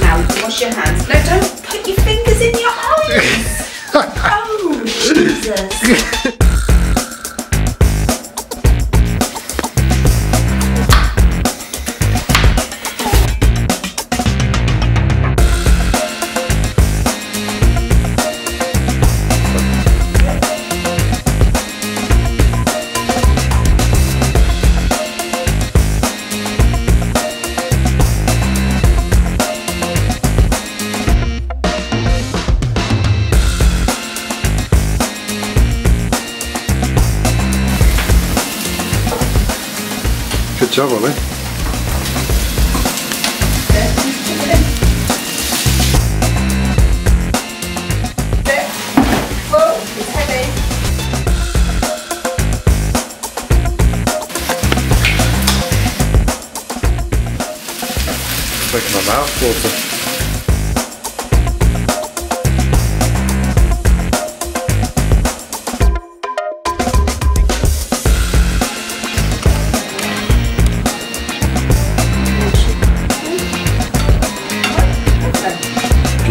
now wash your hands. No, don't put your fingers in your eyes. oh, Jesus. Good job, Ollie. It's. Making my mouth water.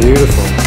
Beautiful.